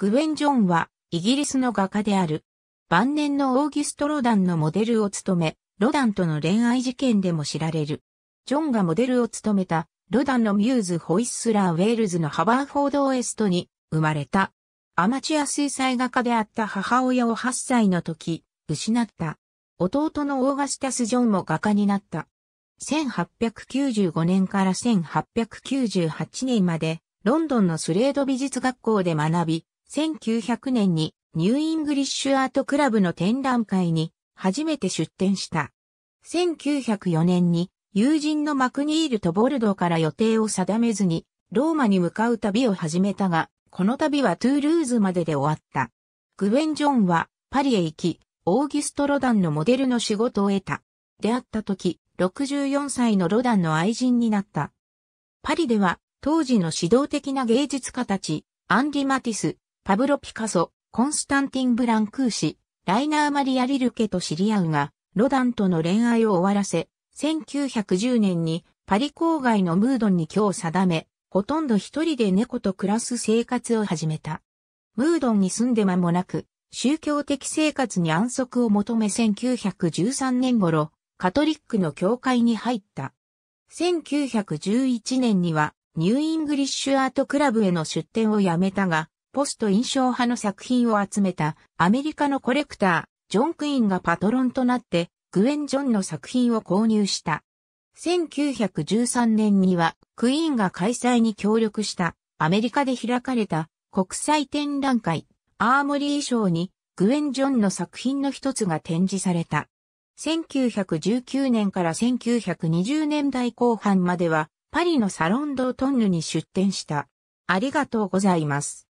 グウェン・ジョンはイギリスの画家である。晩年のオーギュスト・ロダンのモデルを務め、ロダンとの恋愛事件でも知られる。ジョンがモデルを務めたロダンのミューズ・ホイッスラー・ウェールズのハバーフォード・ウエストに生まれた。アマチュア水彩画家であった母親を8歳の時、失った。弟のオーガスタス・ジョンも画家になった。1895年から1898年まで、ロンドンのスレード美術学校で学び、1900年にニューイングリッシュアートクラブの展覧会に初めて出展した。1904年に友人のマクニールとボルドーから予定を定めずにローマに向かう旅を始めたが、この旅はトゥールーズまでで終わった。グウェン・ジョンはパリへ行き、オーギュスト・ロダンのモデルの仕事を得た。出会った時、64歳のロダンの愛人になった。パリでは当時の指導的な芸術家たち、アンディ・マティス、パブロ・ピカソ、コンスタンティン・ブランクーシ、ライナー・マリア・リルケと知り合うが、ロダンとの恋愛を終わらせ、1910年にパリ郊外のムードンに今日定め、ほとんど一人で猫と暮らす生活を始めた。ムードンに住んで間もなく、宗教的生活に安息を求め1913年頃、カトリックの教会に入った。1911年には、ニューイングリッシュアートクラブへの出展をやめたが、ポスト印象派の作品を集めたアメリカのコレクター、ジョン・クイーンがパトロンとなって、グエン・ジョンの作品を購入した。1913年には、クイーンが開催に協力したアメリカで開かれた国際展覧会、アーモリー・ショーにグエン・ジョンの作品の一つが展示された。1919年から1920年代後半まではパリのサロンドトンヌに出展した。ありがとうございます。